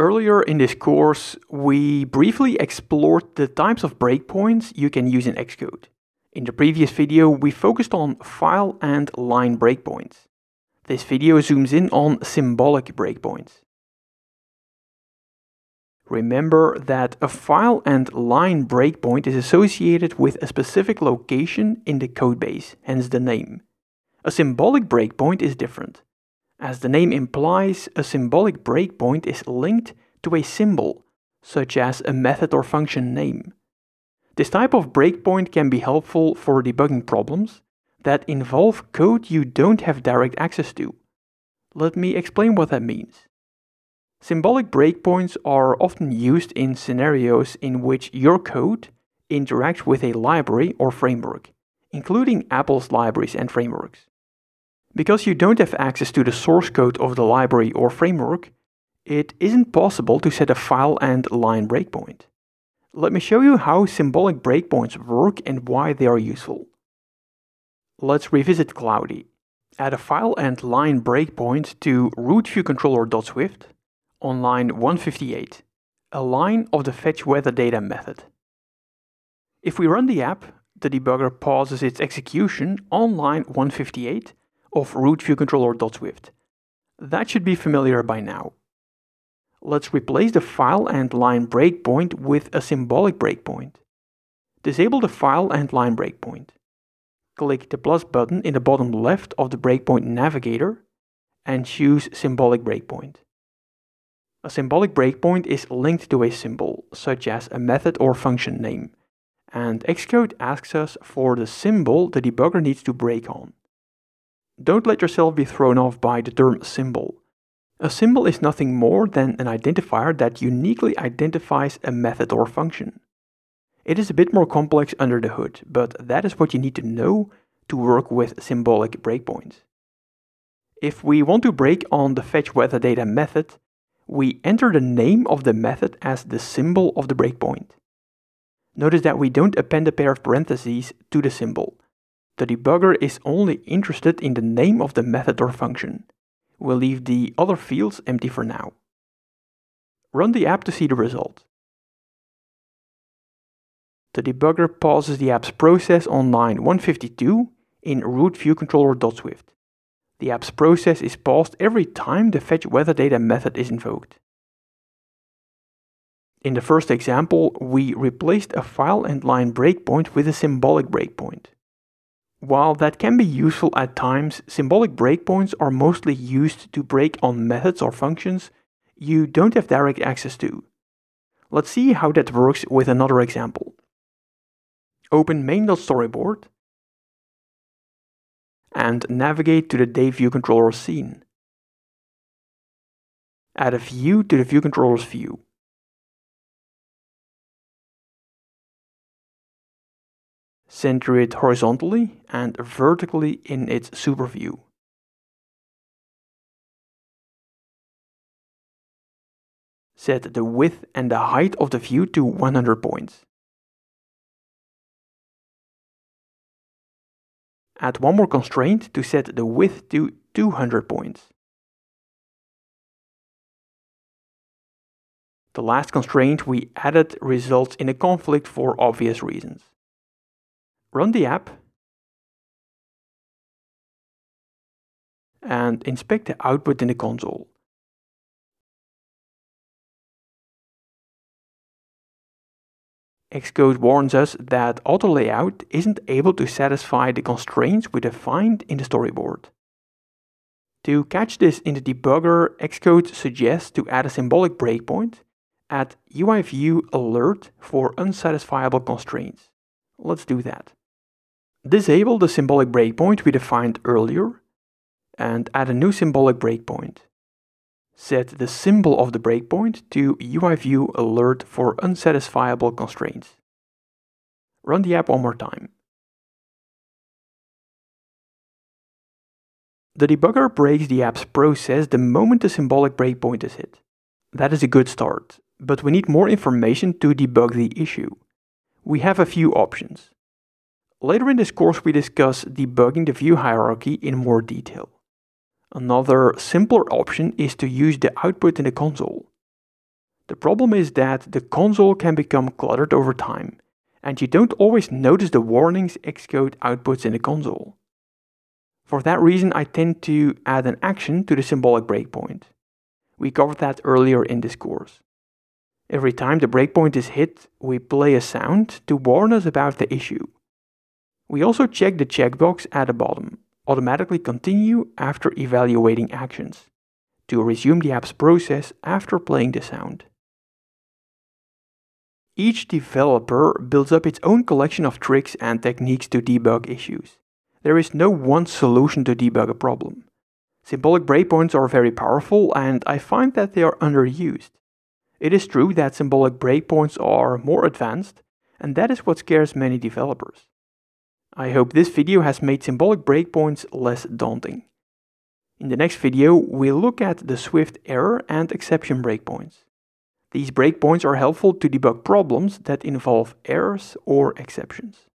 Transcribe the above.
Earlier in this course, we briefly explored the types of breakpoints you can use in Xcode. In the previous video, we focused on file and line breakpoints. This video zooms in on symbolic breakpoints. Remember that a file and line breakpoint is associated with a specific location in the codebase, hence the name. A symbolic breakpoint is different. As the name implies, a symbolic breakpoint is linked to a symbol, such as a method or function name. This type of breakpoint can be helpful for debugging problems that involve code you don't have direct access to. Let me explain what that means. Symbolic breakpoints are often used in scenarios in which your code interacts with a library or framework, including Apple's libraries and frameworks. Because you don't have access to the source code of the library or framework, it isn't possible to set a file and line breakpoint. Let me show you how symbolic breakpoints work and why they are useful. Let's revisit Cloudy. Add a file and line breakpoint to RootViewController.swift on line 158, a line of the fetchWeatherData method. If we run the app, the debugger pauses its execution on line 158 of RootViewController.swift. That should be familiar by now. Let's replace the file and line breakpoint with a symbolic breakpoint. Disable the file and line breakpoint. Click the plus button in the bottom left of the breakpoint navigator and choose symbolic breakpoint. A symbolic breakpoint is linked to a symbol, such as a method or function name, and Xcode asks us for the symbol the debugger needs to break on. Don't let yourself be thrown off by the term symbol. A symbol is nothing more than an identifier that uniquely identifies a method or function. It is a bit more complex under the hood, but that is what you need to know to work with symbolic breakpoints. If we want to break on the fetchWeatherData method, we enter the name of the method as the symbol of the breakpoint. Notice that we don't append a pair of parentheses to the symbol. The debugger is only interested in the name of the method or function. We'll leave the other fields empty for now. Run the app to see the result. The debugger pauses the app's process on line 152 in RootViewController.swift. The app's process is paused every time the fetchWeatherData method is invoked. In the first example, we replaced a file and line breakpoint with a symbolic breakpoint. While that can be useful at times, symbolic breakpoints are mostly used to break on methods or functions you don't have direct access to. Let's see how that works with another example. Open main.storyboard and navigate to the Day View Controller scene. Add a view to the View Controller's view. Center it horizontally and vertically in its super view. Set the width and the height of the view to 100 points. Add one more constraint to set the width to 200 points. The last constraint we added results in a conflict for obvious reasons. Run the app and inspect the output in the console. Xcode warns us that auto layout isn't able to satisfy the constraints we defined in the storyboard. To catch this in the debugger, Xcode suggests to add a symbolic breakpoint at UIView alert for unsatisfiable constraints. Let's do that. Disable the symbolic breakpoint we defined earlier and add a new symbolic breakpoint. Set the symbol of the breakpoint to UIView alert for unsatisfiable constraints. Run the app one more time. The debugger breaks the app's process the moment the symbolic breakpoint is hit. That is a good start, but we need more information to debug the issue. We have a few options. Later in this course we discuss debugging the view hierarchy in more detail. Another simpler option is to use the output in the console. The problem is that the console can become cluttered over time, and you don't always notice the warnings Xcode outputs in the console. For that reason, I tend to add an action to the symbolic breakpoint. We covered that earlier in this course. Every time the breakpoint is hit, we play a sound to warn us about the issue. We also check the checkbox at the bottom, automatically continue after evaluating actions, to resume the app's process after playing the sound. Each developer builds up its own collection of tricks and techniques to debug issues. There is no one solution to debug a problem. Symbolic breakpoints are very powerful and I find that they are underused. It is true that symbolic breakpoints are more advanced, and that is what scares many developers. I hope this video has made symbolic breakpoints less daunting. In the next video, we'll look at the Swift error and exception breakpoints. These breakpoints are helpful to debug problems that involve errors or exceptions.